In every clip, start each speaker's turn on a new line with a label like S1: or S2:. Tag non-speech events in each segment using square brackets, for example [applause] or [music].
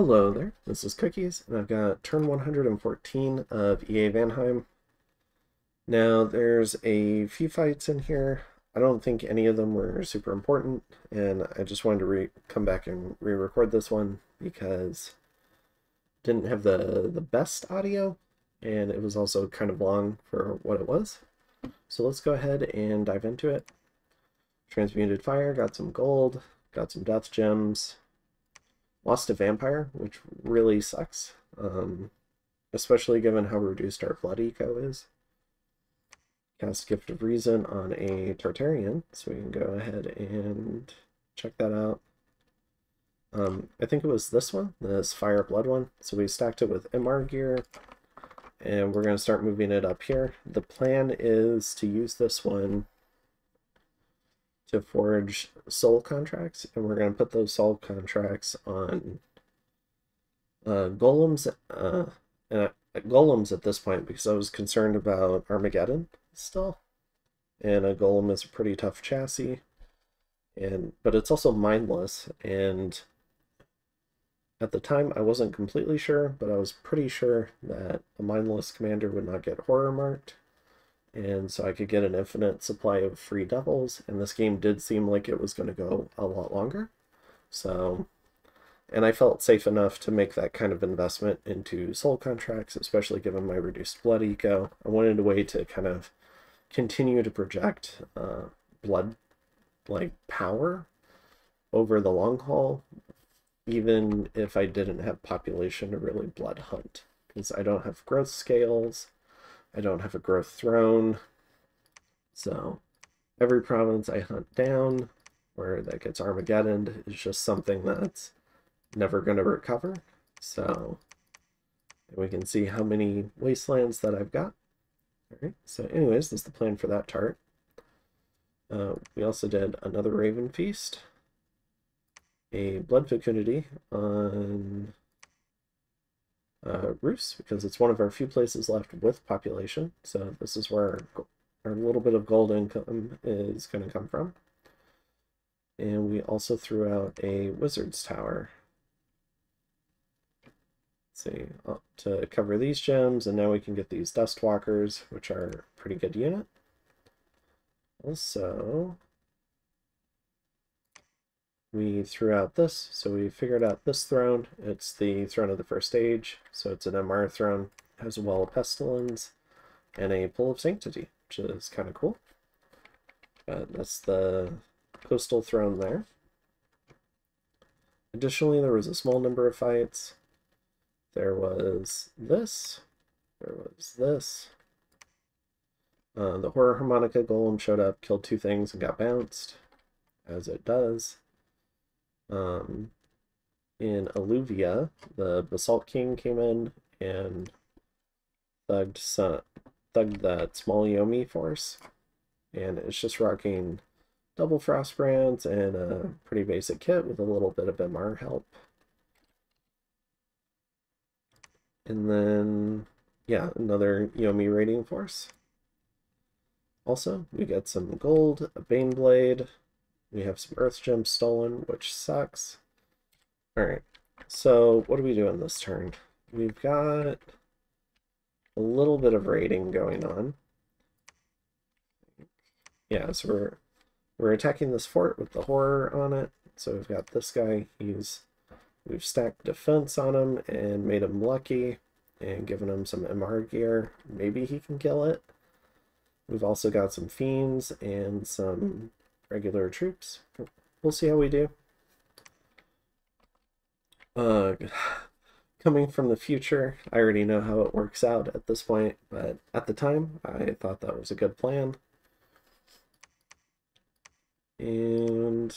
S1: Hello there, this is Cookies, and I've got turn 114 of EA Vanheim. Now, there's a few fights in here. I don't think any of them were super important, and I just wanted to come back and re-record this one because didn't have the, the best audio, and it was also kind of long for what it was. So let's go ahead and dive into it. Transmuted Fire, got some gold, got some death gems, lost a vampire, which really sucks, um, especially given how reduced our blood eco is. Cast Gift of Reason on a Tartarian, so we can go ahead and check that out. Um, I think it was this one, this Fire Blood one. So we stacked it with MR gear, and we're going to start moving it up here. The plan is to use this one to forge soul contracts, and we're going to put those soul contracts on uh, golems, uh, and uh, golems at this point because I was concerned about Armageddon still, and a golem is a pretty tough chassis, and but it's also mindless, and at the time I wasn't completely sure, but I was pretty sure that a mindless commander would not get horror marked, and so I could get an infinite supply of free devils, and this game did seem like it was going to go a lot longer. So, and I felt safe enough to make that kind of investment into soul contracts, especially given my reduced blood eco. I wanted a way to kind of continue to project uh, blood like power over the long haul, even if I didn't have population to really blood hunt, because I don't have growth scales I don't have a growth throne. So every province I hunt down where that gets Armageddon is just something that's never going to recover. So we can see how many wastelands that I've got. All right, so anyways, this is the plan for that tart. Uh, we also did another Raven Feast, a Blood Fecundity on uh, Rus because it's one of our few places left with population. So this is where our, little bit of gold income is going to come from. And we also threw out a wizard's tower. Let's see, uh, to cover these gems, and now we can get these dust walkers, which are pretty good unit. Also, we threw out this, so we figured out this throne. It's the throne of the first age, so it's an MR throne, has a Well of Pestilence, and a Pool of Sanctity, which is kind of cool. But that's the coastal throne there. Additionally, there was a small number of fights. There was this. There was this. Uh, the Horror Harmonica Golem showed up, killed two things, and got bounced, as it does. Um, in Alluvia, the Basalt King came in and thugged, some, thugged that small Yomi force. And it's just rocking double frost brands and a pretty basic kit with a little bit of MR help. And then, yeah, another Yomi raiding force. Also, we get some gold, a Baneblade, we have some Earth Gems stolen, which sucks. Alright, so what are we do doing this turn? We've got a little bit of raiding going on. Yeah, so we're, we're attacking this fort with the horror on it. So we've got this guy, he's we've stacked defense on him and made him lucky and given him some MR gear. Maybe he can kill it. We've also got some fiends and some regular troops. We'll see how we do. Uh, [sighs] coming from the future, I already know how it works out at this point, but at the time, I thought that was a good plan. And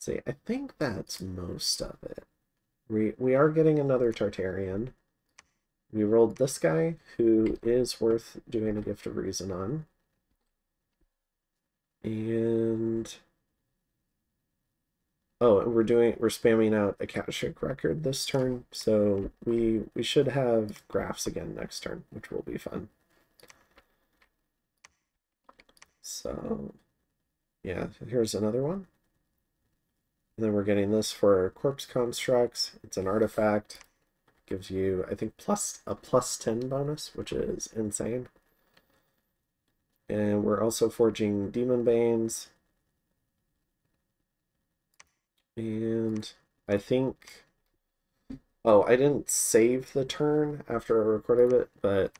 S1: see, I think that's most of it. We, we are getting another Tartarian. We rolled this guy, who is worth doing a Gift of Reason on. And oh, we're doing we're spamming out a Akashic record this turn, so we we should have graphs again next turn, which will be fun. So yeah, here's another one. And then we're getting this for corpse constructs. It's an artifact. Gives you, I think, plus a plus 10 bonus, which is insane. And we're also forging Demon Banes. And I think... Oh, I didn't save the turn after I recorded it, but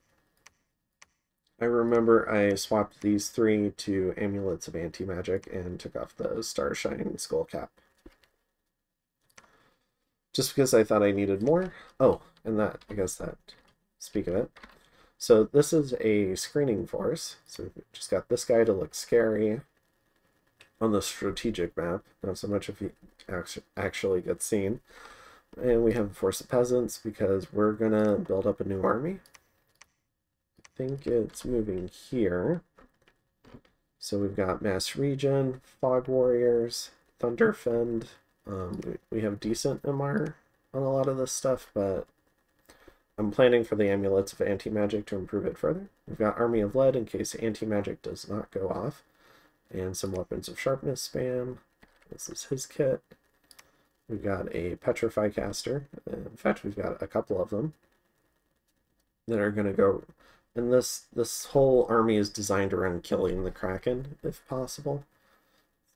S1: I remember I swapped these three to Amulets of Anti-Magic and took off the Starshine Skull Cap. Just because I thought I needed more. Oh, and that, I guess that, speak of it. So this is a screening force. So we've just got this guy to look scary on the strategic map. Not so much if he actually gets seen. And we have a force of peasants because we're going to build up a new army I think it's moving here. So we've got Mass Regen, Fog Warriors, Thunderfend. Um, we, we have decent MR on a lot of this stuff, but I'm planning for the Amulets of Anti-Magic to improve it further. We've got Army of Lead in case Anti-Magic does not go off. And some Weapons of Sharpness spam. This is his kit. We've got a Petrify Caster. In fact, we've got a couple of them that are going to go and this this whole army is designed around killing the Kraken, if possible.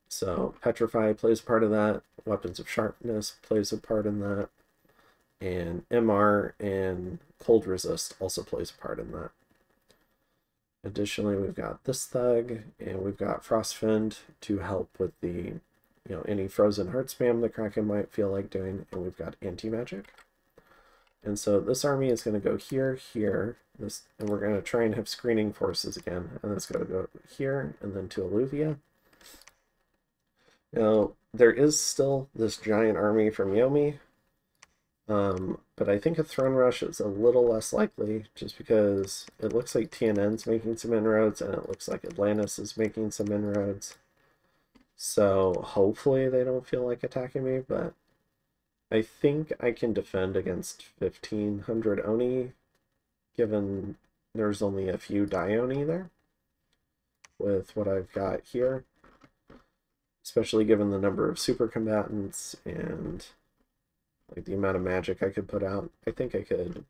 S1: So Petrify plays part of that. Weapons of Sharpness plays a part in that. And MR and Cold Resist also plays a part in that. Additionally, we've got this thug, and we've got Frostfiend to help with the, you know, any frozen heart spam the Kraken might feel like doing, and we've got anti-magic. And so this army is going to go here, here, this, and we're going to try and have screening forces again. And it's going to go here and then to Alluvia. Now, there is still this giant army from Yomi, um, but I think a throne rush is a little less likely just because it looks like TNN's making some inroads and it looks like Atlantis is making some inroads. So hopefully they don't feel like attacking me, but I think I can defend against 1500 Oni, given there's only a few Dai Oni there with what I've got here. Especially given the number of super combatants and like the amount of magic I could put out. I think I could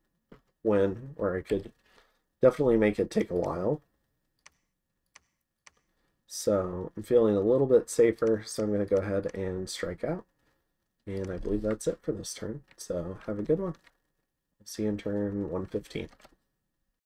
S1: win, or I could definitely make it take a while. So I'm feeling a little bit safer, so I'm going to go ahead and strike out. And I believe that's it for this turn. So have a good one. See you in turn 115.